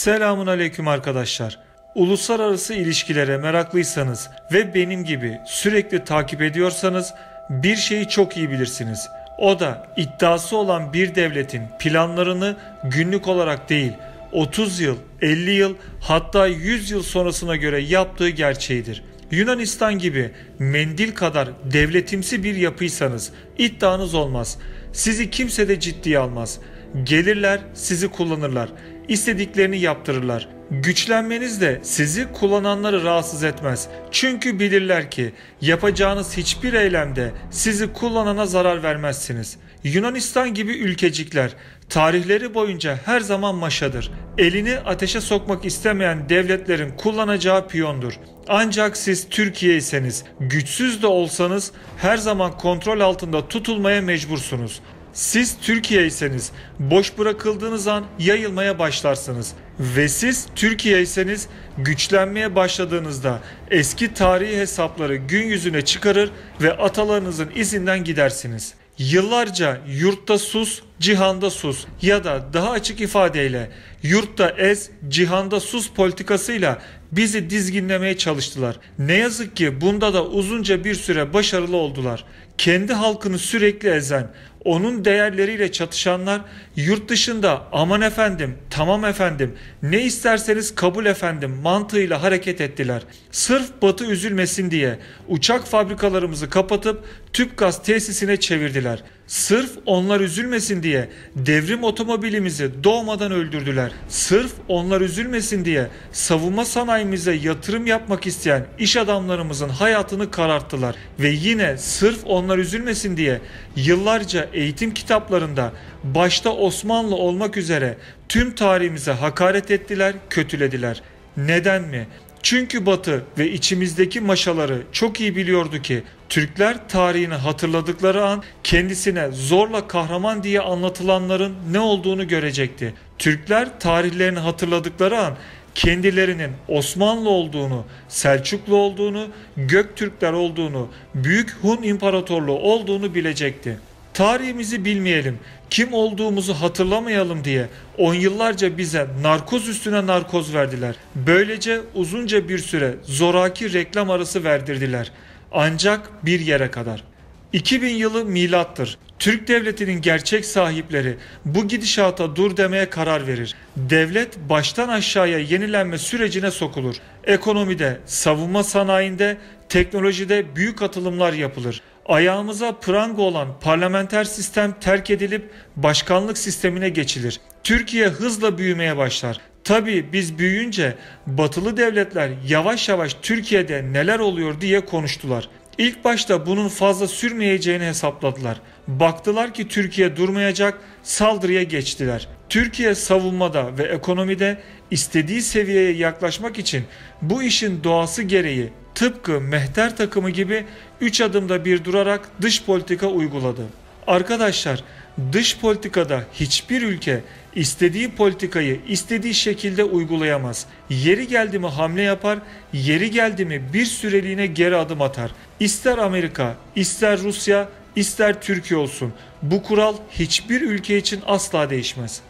Selamun aleyküm arkadaşlar. Uluslararası ilişkilere meraklıysanız ve benim gibi sürekli takip ediyorsanız bir şeyi çok iyi bilirsiniz. O da iddiası olan bir devletin planlarını günlük olarak değil 30 yıl, 50 yıl hatta 100 yıl sonrasına göre yaptığı gerçeğidir. Yunanistan gibi mendil kadar devletimsi bir yapıysanız iddianız olmaz. Sizi kimse de ciddiye almaz. Gelirler sizi kullanırlar. İstediklerini yaptırırlar. Güçlenmeniz de sizi kullananları rahatsız etmez. Çünkü bilirler ki yapacağınız hiçbir eylemde sizi kullanana zarar vermezsiniz. Yunanistan gibi ülkecikler tarihleri boyunca her zaman maşadır. Elini ateşe sokmak istemeyen devletlerin kullanacağı piyondur. Ancak siz Türkiye iseniz, güçsüz de olsanız her zaman kontrol altında tutulmaya mecbursunuz. Siz Türkiye iseniz boş bırakıldığınız an yayılmaya başlarsınız. Ve siz Türkiye iseniz güçlenmeye başladığınızda eski tarihi hesapları gün yüzüne çıkarır ve atalarınızın izinden gidersiniz. Yıllarca yurtta sus, cihanda sus ya da daha açık ifadeyle yurtta ez, cihanda sus politikasıyla bizi dizginlemeye çalıştılar. Ne yazık ki bunda da uzunca bir süre başarılı oldular. Kendi halkını sürekli ezen, onun değerleriyle çatışanlar yurt dışında aman efendim, tamam efendim, ne isterseniz kabul efendim mantığıyla hareket ettiler. Sırf batı üzülmesin diye uçak fabrikalarımızı kapatıp tüp gaz tesisine çevirdiler. Sırf onlar üzülmesin diye devrim otomobilimizi doğmadan öldürdüler. Sırf onlar üzülmesin diye savunma sanayimize yatırım yapmak isteyen iş adamlarımızın hayatını kararttılar. Ve yine sırf onlar üzülmesin diye yıllarca eğitim kitaplarında başta Osmanlı olmak üzere tüm tarihimize hakaret ettiler, kötülediler. Neden mi? Çünkü Batı ve içimizdeki maşaları çok iyi biliyordu ki Türkler tarihini hatırladıkları an kendisine zorla kahraman diye anlatılanların ne olduğunu görecekti. Türkler tarihlerini hatırladıkları an kendilerinin Osmanlı olduğunu, Selçuklu olduğunu, Göktürkler olduğunu, Büyük Hun İmparatorluğu olduğunu bilecekti. Tarihimizi bilmeyelim, kim olduğumuzu hatırlamayalım diye on yıllarca bize narkoz üstüne narkoz verdiler. Böylece uzunca bir süre zoraki reklam arası verdirdiler. Ancak bir yere kadar. 2000 yılı milattır. Türk devletinin gerçek sahipleri bu gidişata dur demeye karar verir. Devlet baştan aşağıya yenilenme sürecine sokulur. Ekonomide, savunma sanayinde, teknolojide büyük atılımlar yapılır. Ayağımıza pranga olan parlamenter sistem terk edilip başkanlık sistemine geçilir. Türkiye hızla büyümeye başlar. Tabi biz büyüyünce batılı devletler yavaş yavaş Türkiye'de neler oluyor diye konuştular. İlk başta bunun fazla sürmeyeceğini hesapladılar. Baktılar ki Türkiye durmayacak, saldırıya geçtiler. Türkiye savunmada ve ekonomide istediği seviyeye yaklaşmak için bu işin doğası gereği tıpkı mehter takımı gibi 3 adımda bir durarak dış politika uyguladı. Arkadaşlar dış politikada hiçbir ülke istediği politikayı istediği şekilde uygulayamaz. Yeri geldi mi hamle yapar, yeri geldi mi bir süreliğine geri adım atar. İster Amerika, ister Rusya, ister Türkiye olsun. Bu kural hiçbir ülke için asla değişmez.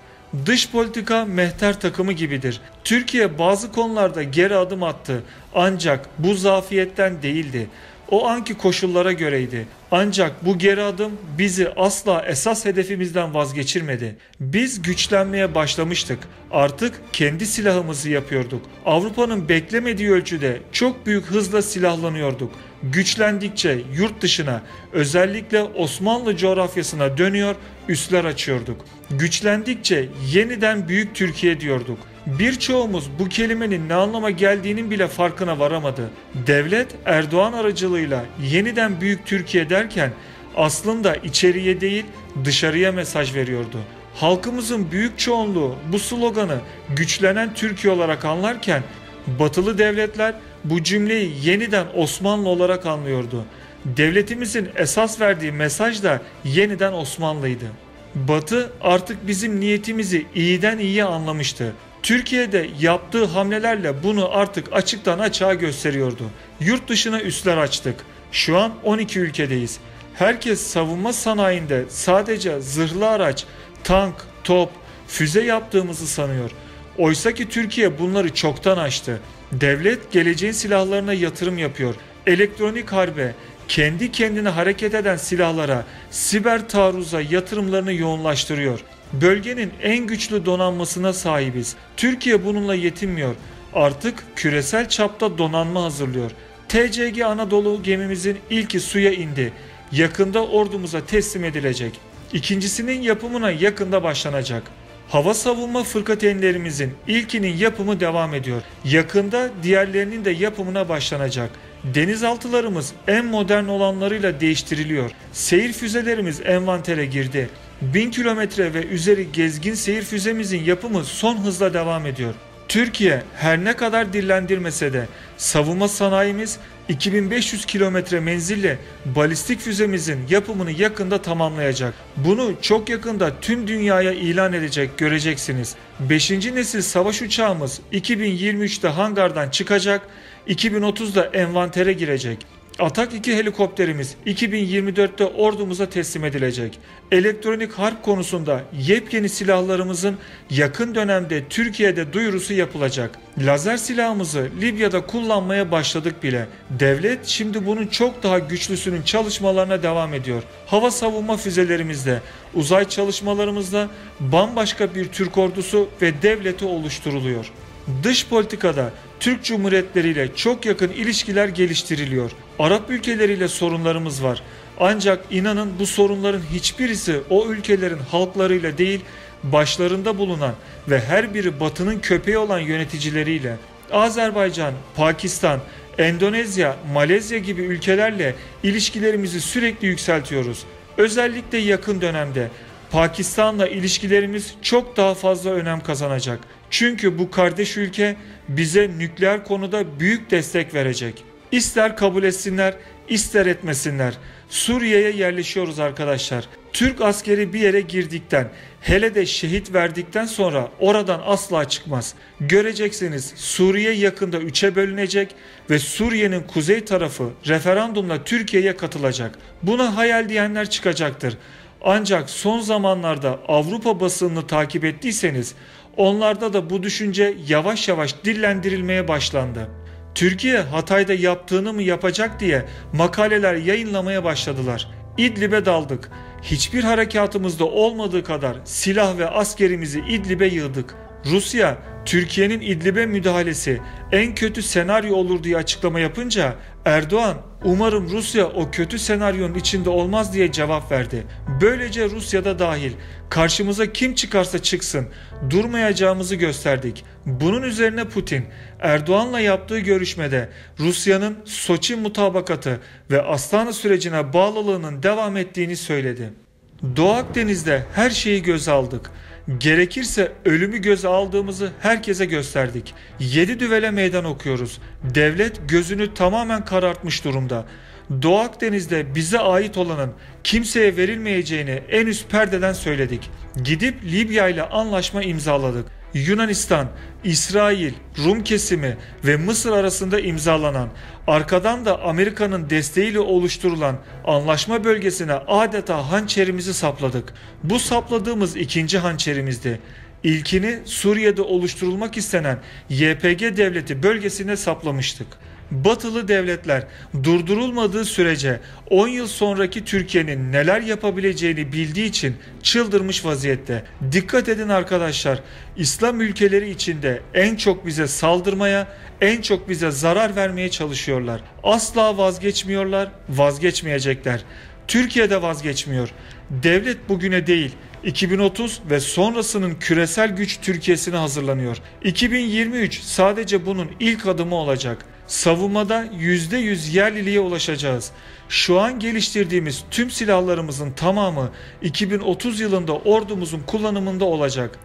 Dış politika mehter takımı gibidir. Türkiye bazı konularda geri adım attı ancak bu zafiyetten değildi. O anki koşullara göreydi. Ancak bu geri adım bizi asla esas hedefimizden vazgeçirmedi. Biz güçlenmeye başlamıştık. Artık kendi silahımızı yapıyorduk. Avrupa'nın beklemediği ölçüde çok büyük hızla silahlanıyorduk. Güçlendikçe yurt dışına özellikle Osmanlı coğrafyasına dönüyor, üsler açıyorduk. Güçlendikçe yeniden büyük Türkiye diyorduk. Birçoğumuz bu kelimenin ne anlama geldiğinin bile farkına varamadı. Devlet Erdoğan aracılığıyla yeniden büyük Türkiye derken aslında içeriye değil dışarıya mesaj veriyordu. Halkımızın büyük çoğunluğu bu sloganı güçlenen Türkiye olarak anlarken batılı devletler bu cümleyi yeniden Osmanlı olarak anlıyordu. Devletimizin esas verdiği mesaj da yeniden Osmanlıydı. Batı artık bizim niyetimizi iyiden iyiye anlamıştı. Türkiye'de yaptığı hamlelerle bunu artık açıktan açığa gösteriyordu. Yurt dışına üsler açtık. Şu an 12 ülkedeyiz. Herkes savunma sanayinde sadece zırhlı araç, tank, top, füze yaptığımızı sanıyor. Oysa ki Türkiye bunları çoktan aştı. Devlet geleceğin silahlarına yatırım yapıyor. Elektronik harbe, kendi kendine hareket eden silahlara, siber taarruza yatırımlarını yoğunlaştırıyor. Bölgenin en güçlü donanmasına sahibiz. Türkiye bununla yetinmiyor. Artık küresel çapta donanma hazırlıyor. TCG Anadolu gemimizin ilki suya indi. Yakında ordumuza teslim edilecek. İkincisinin yapımına yakında başlanacak. Hava savunma fırkateynlerimizin ilkinin yapımı devam ediyor. Yakında diğerlerinin de yapımına başlanacak. Denizaltılarımız en modern olanlarıyla değiştiriliyor. Seyir füzelerimiz envantere girdi. 1000 kilometre ve üzeri gezgin seyir füzemizin yapımı son hızla devam ediyor. Türkiye her ne kadar dillendirmese de savunma sanayimiz 2500 kilometre menzille balistik füzemizin yapımını yakında tamamlayacak. Bunu çok yakında tüm dünyaya ilan edecek göreceksiniz. 5. nesil savaş uçağımız 2023'te hangardan çıkacak, 2030'da envantere girecek. Atak 2 helikopterimiz 2024'te ordumuza teslim edilecek. Elektronik harp konusunda yepyeni silahlarımızın yakın dönemde Türkiye'de duyurusu yapılacak. Lazer silahımızı Libya'da kullanmaya başladık bile. Devlet şimdi bunun çok daha güçlüsünün çalışmalarına devam ediyor. Hava savunma füzelerimizde, uzay çalışmalarımızda bambaşka bir Türk ordusu ve devleti oluşturuluyor. Dış politikada Türk Cumhuriyetleri ile çok yakın ilişkiler geliştiriliyor. Arap ülkeleriyle sorunlarımız var. Ancak inanın bu sorunların hiçbirisi o ülkelerin halklarıyla değil, başlarında bulunan ve her biri batının köpeği olan yöneticileriyle Azerbaycan, Pakistan, Endonezya, Malezya gibi ülkelerle ilişkilerimizi sürekli yükseltiyoruz. Özellikle yakın dönemde Pakistan'la ilişkilerimiz çok daha fazla önem kazanacak. Çünkü bu kardeş ülke bize nükleer konuda büyük destek verecek. İster kabul etsinler, ister etmesinler. Suriye'ye yerleşiyoruz arkadaşlar. Türk askeri bir yere girdikten, hele de şehit verdikten sonra oradan asla çıkmaz. Göreceksiniz Suriye yakında üçe bölünecek ve Suriye'nin kuzey tarafı referandumla Türkiye'ye katılacak. Buna hayal diyenler çıkacaktır. Ancak son zamanlarda Avrupa basınını takip ettiyseniz onlarda da bu düşünce yavaş yavaş dillendirilmeye başlandı. Türkiye Hatay'da yaptığını mı yapacak diye makaleler yayınlamaya başladılar. İdlib'e daldık. Hiçbir harekatımızda olmadığı kadar silah ve askerimizi İdlib'e yığdık. Rusya, Türkiye'nin İdlib'e müdahalesi en kötü senaryo olur diye açıklama yapınca Erdoğan umarım Rusya o kötü senaryonun içinde olmaz diye cevap verdi. Böylece Rusya'da dahil karşımıza kim çıkarsa çıksın durmayacağımızı gösterdik. Bunun üzerine Putin Erdoğan'la yaptığı görüşmede Rusya'nın Soçi mutabakatı ve Astana sürecine bağlılığının devam ettiğini söyledi. Doğu Akdeniz'de her şeyi göz aldık. Gerekirse ölümü göze aldığımızı herkese gösterdik. Yedi düvele meydan okuyoruz. Devlet gözünü tamamen karartmış durumda. Doğu Akdeniz'de bize ait olanın kimseye verilmeyeceğini en üst perdeden söyledik. Gidip Libya ile anlaşma imzaladık. Yunanistan, İsrail, Rum kesimi ve Mısır arasında imzalanan, arkadan da Amerika'nın desteğiyle oluşturulan anlaşma bölgesine adeta hançerimizi sapladık. Bu sapladığımız ikinci hançerimizdi. İlkini Suriye'de oluşturulmak istenen YPG devleti bölgesine saplamıştık batılı devletler durdurulmadığı sürece 10 yıl sonraki Türkiye'nin neler yapabileceğini bildiği için çıldırmış vaziyette. Dikkat edin arkadaşlar. İslam ülkeleri içinde en çok bize saldırmaya, en çok bize zarar vermeye çalışıyorlar. Asla vazgeçmiyorlar, vazgeçmeyecekler. Türkiye de vazgeçmiyor. Devlet bugüne değil, 2030 ve sonrasının küresel güç Türkiye'sine hazırlanıyor. 2023 sadece bunun ilk adımı olacak. Savunmada %100 yerliliğe ulaşacağız. Şu an geliştirdiğimiz tüm silahlarımızın tamamı 2030 yılında ordumuzun kullanımında olacak.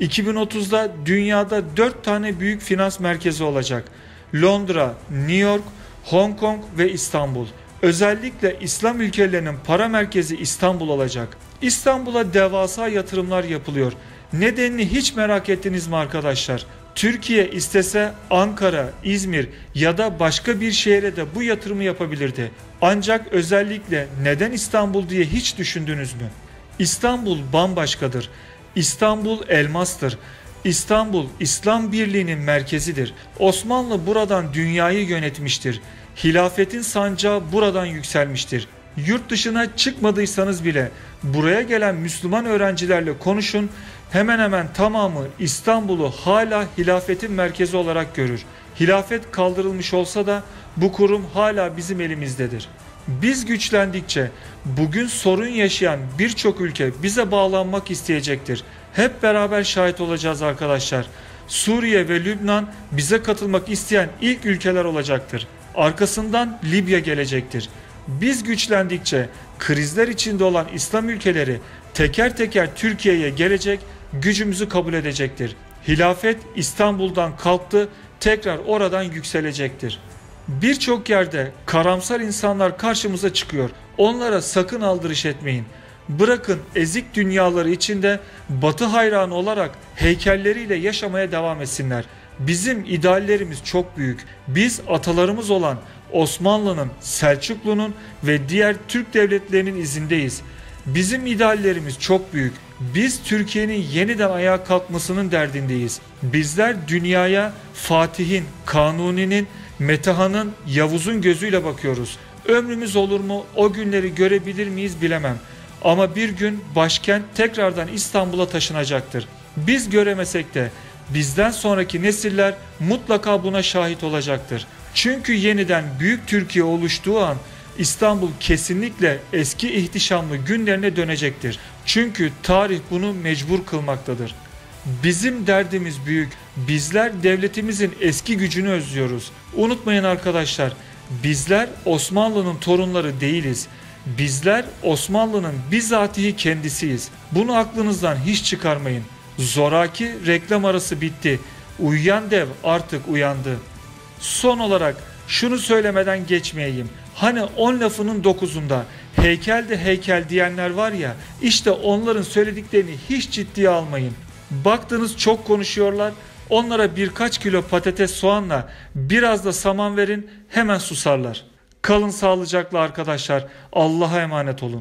2030'da dünyada 4 tane büyük finans merkezi olacak. Londra, New York, Hong Kong ve İstanbul. Özellikle İslam ülkelerinin para merkezi İstanbul olacak. İstanbul'a devasa yatırımlar yapılıyor. Nedenini hiç merak ettiniz mi arkadaşlar? Türkiye istese Ankara, İzmir ya da başka bir şehre de bu yatırımı yapabilirdi. Ancak özellikle neden İstanbul diye hiç düşündünüz mü? İstanbul bambaşkadır. İstanbul elmastır. İstanbul İslam Birliği'nin merkezidir. Osmanlı buradan dünyayı yönetmiştir. Hilafetin sancağı buradan yükselmiştir. Yurt dışına çıkmadıysanız bile buraya gelen Müslüman öğrencilerle konuşun. Hemen hemen tamamı İstanbul'u hala hilafetin merkezi olarak görür. Hilafet kaldırılmış olsa da bu kurum hala bizim elimizdedir. Biz güçlendikçe bugün sorun yaşayan birçok ülke bize bağlanmak isteyecektir. Hep beraber şahit olacağız arkadaşlar. Suriye ve Lübnan bize katılmak isteyen ilk ülkeler olacaktır. Arkasından Libya gelecektir. Biz güçlendikçe krizler içinde olan İslam ülkeleri teker teker Türkiye'ye gelecek, gücümüzü kabul edecektir. Hilafet İstanbul'dan kalktı, tekrar oradan yükselecektir. Birçok yerde karamsar insanlar karşımıza çıkıyor. Onlara sakın aldırış etmeyin. Bırakın ezik dünyaları içinde batı hayranı olarak heykelleriyle yaşamaya devam etsinler. Bizim ideallerimiz çok büyük. Biz atalarımız olan Osmanlı'nın, Selçuklu'nun ve diğer Türk devletlerinin izindeyiz. Bizim ideallerimiz çok büyük. Biz Türkiye'nin yeniden ayağa kalkmasının derdindeyiz. Bizler dünyaya Fatih'in, Kanuni'nin, Metaha'nın, Yavuz'un gözüyle bakıyoruz. Ömrümüz olur mu o günleri görebilir miyiz bilemem. Ama bir gün başkent tekrardan İstanbul'a taşınacaktır. Biz göremesek de bizden sonraki nesiller mutlaka buna şahit olacaktır. Çünkü yeniden büyük Türkiye oluştuğu an İstanbul kesinlikle eski ihtişamlı günlerine dönecektir. Çünkü tarih bunu mecbur kılmaktadır. Bizim derdimiz büyük. Bizler devletimizin eski gücünü özlüyoruz. Unutmayın arkadaşlar, bizler Osmanlı'nın torunları değiliz. Bizler Osmanlı'nın bizatihi kendisiyiz. Bunu aklınızdan hiç çıkarmayın. Zoraki reklam arası bitti. Uyuyan dev artık uyandı. Son olarak şunu söylemeden geçmeyeyim. Hani on lafının dokuzunda heykel de heykel diyenler var ya işte onların söylediklerini hiç ciddiye almayın. Baktınız çok konuşuyorlar onlara birkaç kilo patates soğanla biraz da saman verin hemen susarlar. Kalın sağlıcakla arkadaşlar Allah'a emanet olun.